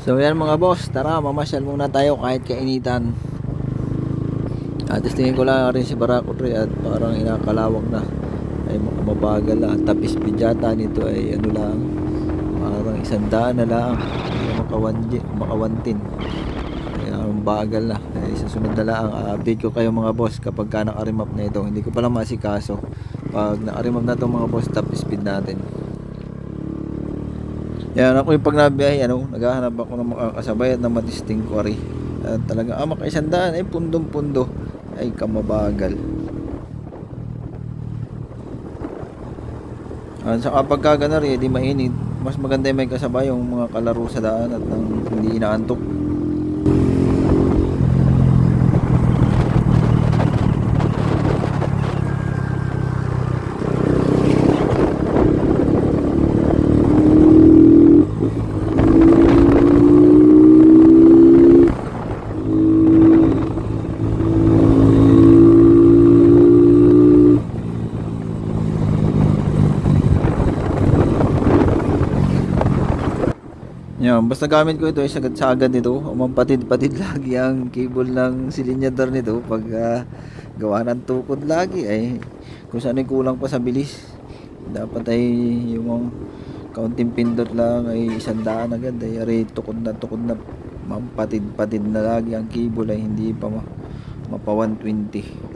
So yan mga boss, tara mamasyal muna tayo kahit kainitan. At tingin ko lang rin si Barako Tre at parang inakalawak na ay mabagal na. Tapis pidyata nito ay ano lang, parang isang daan na lang makawanji, makawantin. Kaya bagal na. Ay, sa sunod na lang, update ko kayo mga boss kapag ka naka-remap na ito. Hindi ko pala masikaso. Pag naka-remap na ito mga boss, top speed natin. Yan ako yung pag nabiyahe, ano, naghahanap ako ng makakasabay at na matisting quarry. At talaga, ah, makaisandaan, ay pundong-pundo, ay kamabagal. At sa kapag kagana rin, di mainit, mas maganda yung may kasabay yung mga kalaro sa daan at nang hindi inaantok. Yan, basta gamit ko ito ay sagad-sagad nito. Umampatid-patid lagi ang cable ng silinyador nito pag ah, gawa ng tukod lagi ay kung saan kulang pa sa bilis. Dapat ay yung kaunting pindot lang ay isang daan agad ay aray tukod na tukod na mampatid-patid na lagi ang cable ay hindi pa ma mapa 120.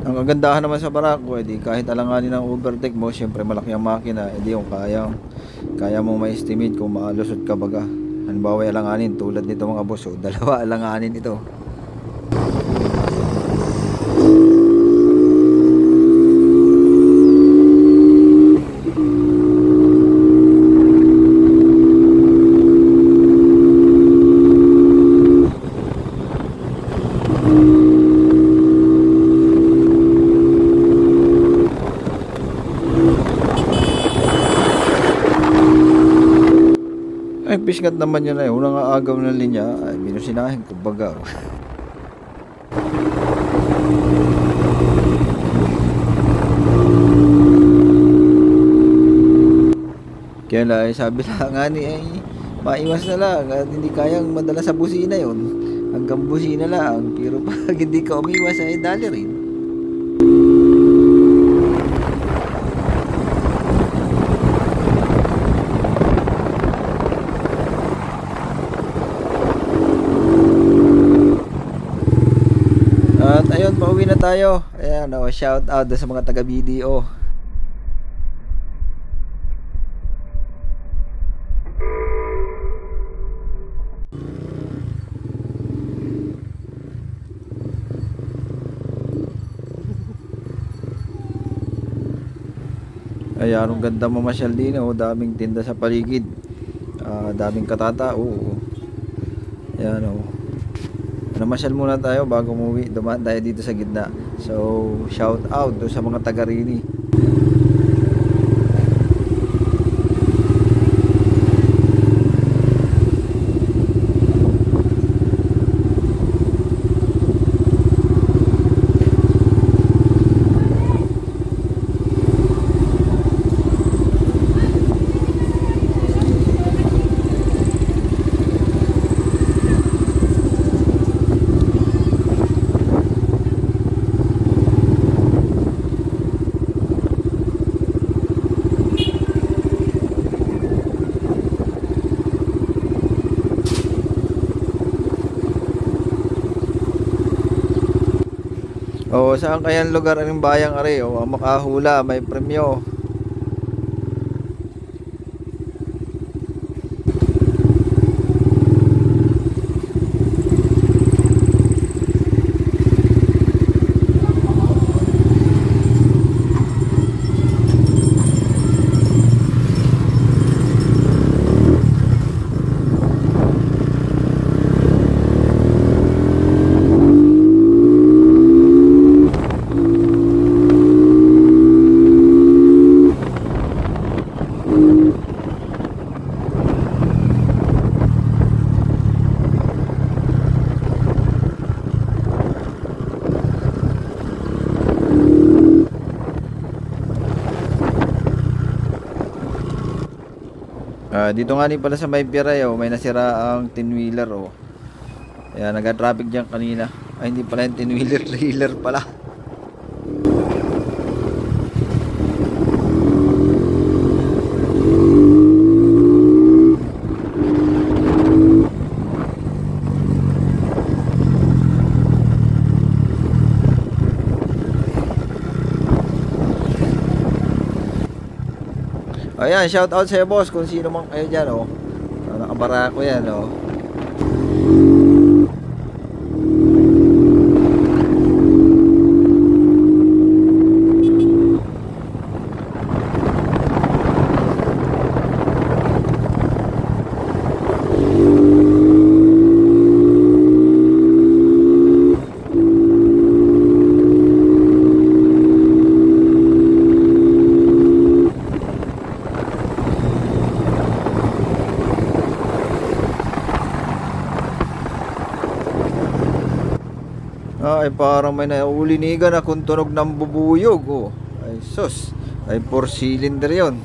Ang kagandahan naman sa Barako, edi kahit alanganin ng overtake mo, syempre malaki ang makina, edi yung kaya kaya mo ma-estimate kung maalusot ka baga. Halimbawa alanganin tulad nito mga boss, so, dalawa alanganin ito. Pisngat naman yun ay unang aagaw ng linya, ay binusinahin ko baga. Kaya lang, ay sabi lang nga ni ay maiwas na lang at hindi kayang madala sa busina yon hanggang busina lang pero pag hindi ka umiwas ay dali rin At ayun, pauwi na tayo. Ayan, oh, shout out sa mga taga BDO. Ayan, ang ganda mamasyal din. Oh, daming tinda sa paligid. Ah, daming katatao. Oh. Ayan, oh. Namasyal muna tayo bago umuwi. Dumaan tayo dito sa gitna. So, shout out do sa mga taga Rini. O, saan kayang lugar ang bayang are? O, makahula, may premyo. Dito nga rin pala sa may Piray, oh, may nasira ang 10-wheeler, oh. Ayan, nag-traffic dyan kanina. Ay, hindi pala yung 10-wheeler, trailer pala. Ayan, shout out sa'yo boss kung sino man kayo dyan, oh. Nakabara ko yan, oh. Ay, parang may naulinigan na kung tunog ng bubuyog, oh. Ay, sus. Ay, 4 cylinder yon.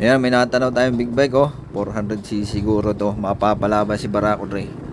Ayan, may natanaw tayong big bike, oh. 400cc siguro to. Mapapalaban si Barako Dre.